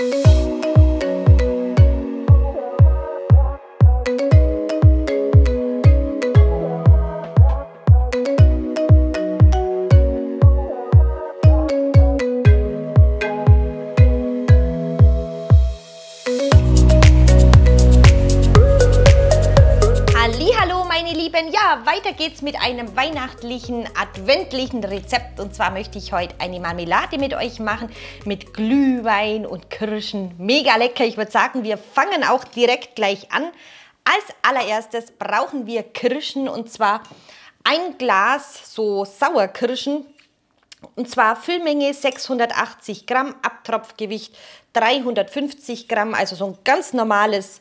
Thank you. Weiter geht's mit einem weihnachtlichen, adventlichen Rezept. Und zwar möchte ich heute eine Marmelade mit euch machen mit Glühwein und Kirschen. Mega lecker. Ich würde sagen, wir fangen auch direkt gleich an. Als allererstes brauchen wir Kirschen und zwar ein Glas so Sauerkirschen. Und zwar Füllmenge 680 Gramm, Abtropfgewicht 350 Gramm, also so ein ganz normales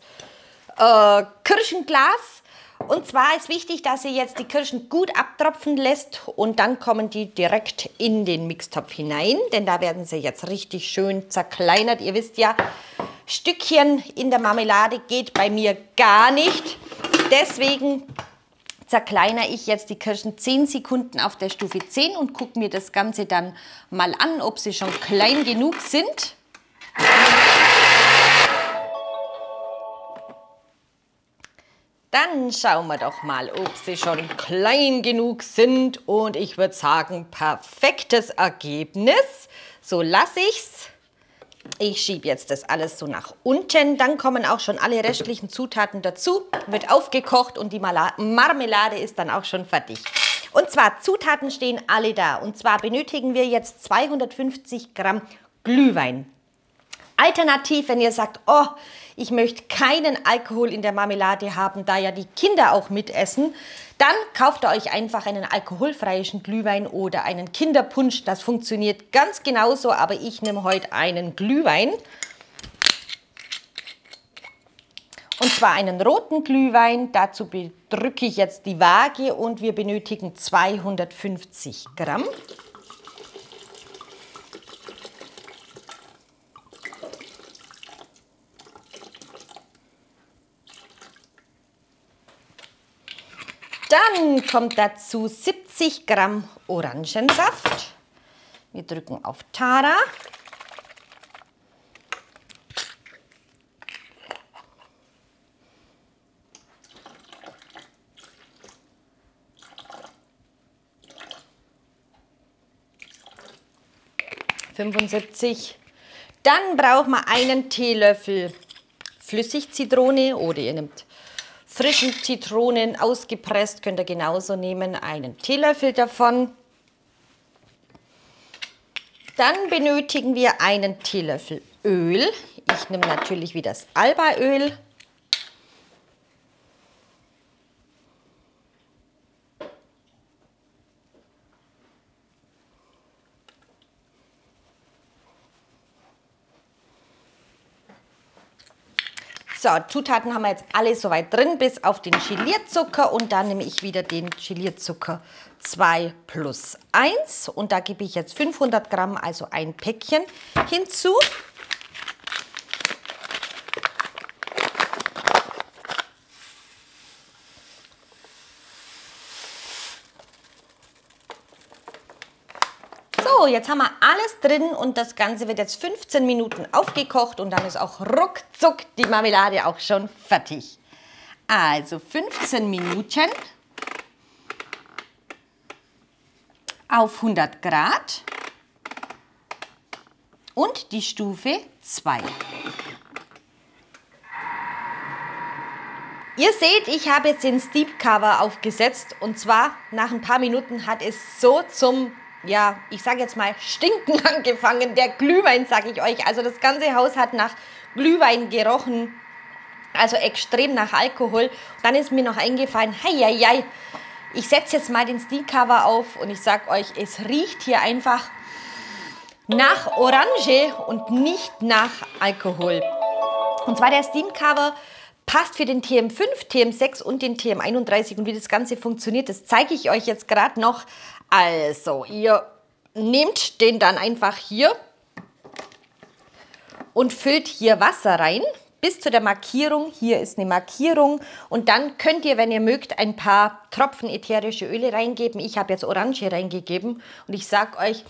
äh, Kirschenglas. Und zwar ist wichtig, dass ihr jetzt die Kirschen gut abtropfen lässt und dann kommen die direkt in den Mixtopf hinein, denn da werden sie jetzt richtig schön zerkleinert. Ihr wisst ja, Stückchen in der Marmelade geht bei mir gar nicht. Deswegen zerkleinere ich jetzt die Kirschen 10 Sekunden auf der Stufe 10 und gucke mir das Ganze dann mal an, ob sie schon klein genug sind. Dann schauen wir doch mal, ob sie schon klein genug sind. Und ich würde sagen, perfektes Ergebnis. So lasse ich es. Ich schiebe jetzt das alles so nach unten. Dann kommen auch schon alle restlichen Zutaten dazu. Wird aufgekocht und die Marmelade ist dann auch schon fertig. Und zwar Zutaten stehen alle da. Und zwar benötigen wir jetzt 250 Gramm Glühwein. Alternativ, wenn ihr sagt, oh, ich möchte keinen Alkohol in der Marmelade haben, da ja die Kinder auch mitessen, dann kauft ihr euch einfach einen alkoholfreien Glühwein oder einen Kinderpunsch. Das funktioniert ganz genauso, aber ich nehme heute einen Glühwein. Und zwar einen roten Glühwein. Dazu bedrücke ich jetzt die Waage und wir benötigen 250 Gramm. Dann kommt dazu 70 Gramm Orangensaft. Wir drücken auf Tara. Dann braucht man einen Teelöffel Flüssigzitrone oder ihr nehmt frischen Zitronen ausgepresst, könnt ihr genauso nehmen, einen Teelöffel davon. Dann benötigen wir einen Teelöffel Öl. Ich nehme natürlich wieder das Alba-Öl. So, Zutaten haben wir jetzt alle soweit drin, bis auf den Gelierzucker. Und dann nehme ich wieder den Gelierzucker 2 plus 1. Und da gebe ich jetzt 500 Gramm, also ein Päckchen hinzu. Jetzt haben wir alles drin und das Ganze wird jetzt 15 Minuten aufgekocht und dann ist auch ruckzuck die Marmelade auch schon fertig. Also 15 Minuten auf 100 Grad und die Stufe 2. Ihr seht, ich habe jetzt den Steep Cover aufgesetzt und zwar nach ein paar Minuten hat es so zum ja, ich sage jetzt mal, stinken angefangen. Der Glühwein, sage ich euch. Also das ganze Haus hat nach Glühwein gerochen. Also extrem nach Alkohol. Dann ist mir noch eingefallen, hei, hei, hei. Ich setze jetzt mal den Steam-Cover auf und ich sage euch, es riecht hier einfach nach Orange und nicht nach Alkohol. Und zwar der Steam-Cover passt für den TM5, TM6 und den TM31. Und wie das Ganze funktioniert, das zeige ich euch jetzt gerade noch. Also, ihr nehmt den dann einfach hier und füllt hier Wasser rein bis zu der Markierung. Hier ist eine Markierung und dann könnt ihr, wenn ihr mögt, ein paar Tropfen ätherische Öle reingeben. Ich habe jetzt Orange reingegeben und ich sage euch,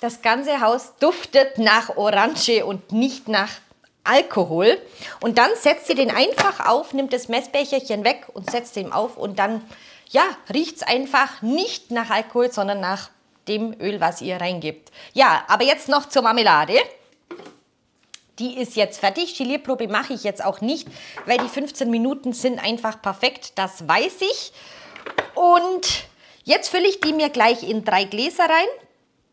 das ganze Haus duftet nach Orange und nicht nach Alkohol. Und dann setzt ihr den einfach auf, nimmt das Messbecherchen weg und setzt den auf und dann, ja, riecht es einfach nicht nach Alkohol, sondern nach dem Öl, was ihr reingibt. Ja, aber jetzt noch zur Marmelade. Die ist jetzt fertig. Gelierprobe mache ich jetzt auch nicht, weil die 15 Minuten sind einfach perfekt. Das weiß ich. Und jetzt fülle ich die mir gleich in drei Gläser rein.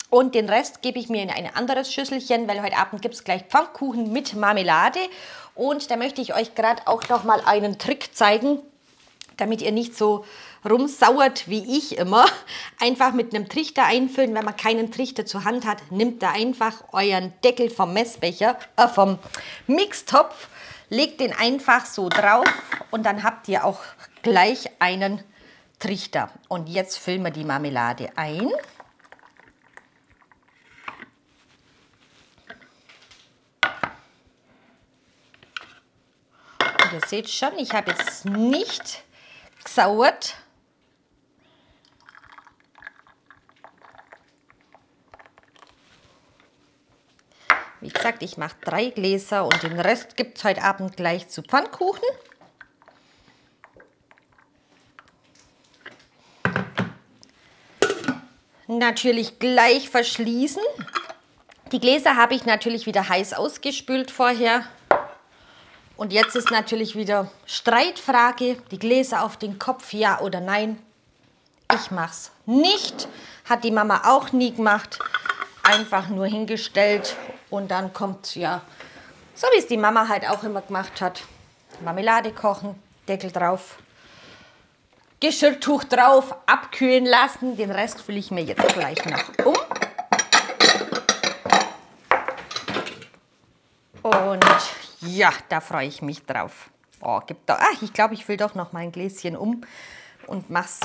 Und den Rest gebe ich mir in ein anderes Schüsselchen, weil heute Abend gibt es gleich Pfannkuchen mit Marmelade. Und da möchte ich euch gerade auch noch mal einen Trick zeigen, damit ihr nicht so rumsauert wie ich immer. Einfach mit einem Trichter einfüllen. Wenn man keinen Trichter zur Hand hat, nimmt da einfach euren Deckel vom Messbecher, äh, vom Mixtopf, legt den einfach so drauf und dann habt ihr auch gleich einen Trichter. Und jetzt füllen wir die Marmelade ein. Ihr seht schon, ich habe jetzt nicht gesauert. Wie gesagt, ich mache drei Gläser und den Rest gibt es heute Abend gleich zu Pfannkuchen. Natürlich gleich verschließen. Die Gläser habe ich natürlich wieder heiß ausgespült vorher. Und jetzt ist natürlich wieder Streitfrage, die Gläser auf den Kopf, ja oder nein. Ich mach's nicht, hat die Mama auch nie gemacht. Einfach nur hingestellt und dann kommt, ja, so wie es die Mama halt auch immer gemacht hat. Marmelade kochen, Deckel drauf, Geschirrtuch drauf, abkühlen lassen. Den Rest fülle ich mir jetzt gleich noch um. Und ja, da freue ich mich drauf. Oh, gibt da, ach, ich glaube, ich fülle doch noch mal ein Gläschen um und mach's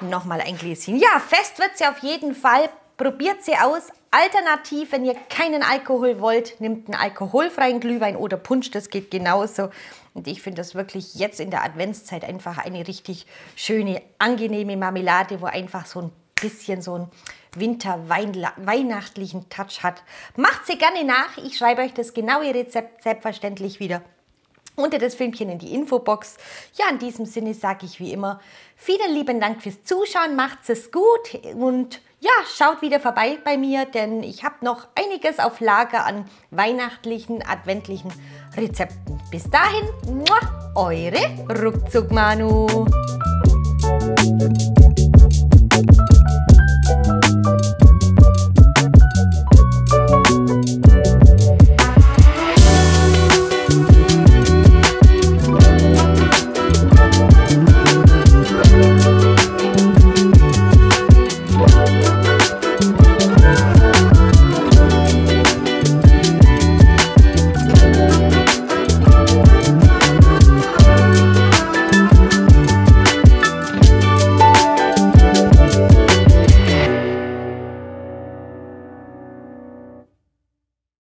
noch mal ein Gläschen. Ja, fest wird sie auf jeden Fall. Probiert sie aus. Alternativ, wenn ihr keinen Alkohol wollt, nehmt einen alkoholfreien Glühwein oder Punsch, das geht genauso. Und ich finde das wirklich jetzt in der Adventszeit einfach eine richtig schöne, angenehme Marmelade, wo einfach so ein bisschen so ein winter-weihnachtlichen Touch hat. Macht sie gerne nach. Ich schreibe euch das genaue Rezept selbstverständlich wieder unter das Filmchen in die Infobox. Ja, in diesem Sinne sage ich wie immer, vielen lieben Dank fürs Zuschauen, macht es gut und ja, schaut wieder vorbei bei mir, denn ich habe noch einiges auf Lager an weihnachtlichen, adventlichen Rezepten. Bis dahin, eure Ruckzuck Manu.